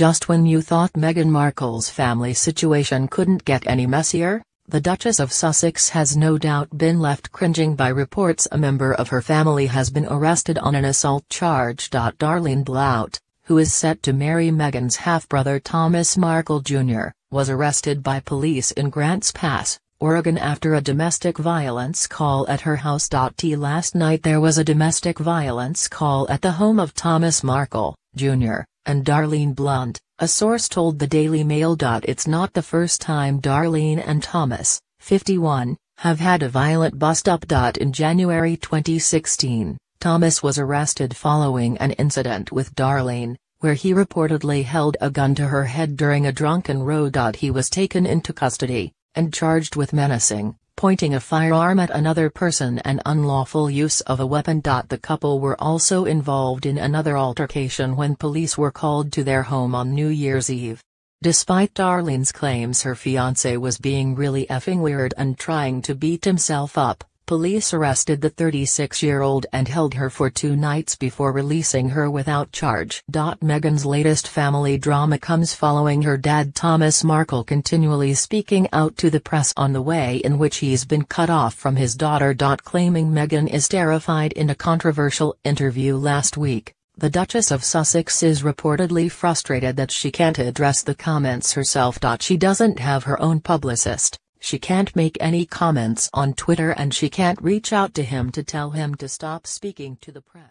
Just when you thought Meghan Markle's family situation couldn't get any messier, the Duchess of Sussex has no doubt been left cringing by reports a member of her family has been arrested on an assault charge. Darlene Blount, who is set to marry Meghan's half-brother Thomas Markle Jr., was arrested by police in Grants Pass, Oregon after a domestic violence call at her house. T last night there was a domestic violence call at the home of Thomas Markle, Jr., and Darlene Blount, a source told the Daily Mail. It's not the first time Darlene and Thomas, 51, have had a violent bust-up. In January 2016, Thomas was arrested following an incident with Darlene, where he reportedly held a gun to her head during a drunken row. He was taken into custody, and charged with menacing, pointing a firearm at another person and unlawful use of a weapon. The couple were also involved in another altercation when police were called to their home on New Year's Eve. Despite Darlene's claims her fiancé was being really effing weird and trying to beat himself up, Police arrested the 36-year-old and held her for two nights before releasing her without charge. Meghan's latest family drama comes following her dad Thomas Markle continually speaking out to the press on the way in which he's been cut off from his daughter. Claiming Meghan is terrified in a controversial interview last week. The Duchess of Sussex is reportedly frustrated that she can't address the comments herself. She doesn't have her own publicist, she can't make any comments on Twitter and she can't reach out to him to tell him to stop speaking to the press.